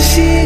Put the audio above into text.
she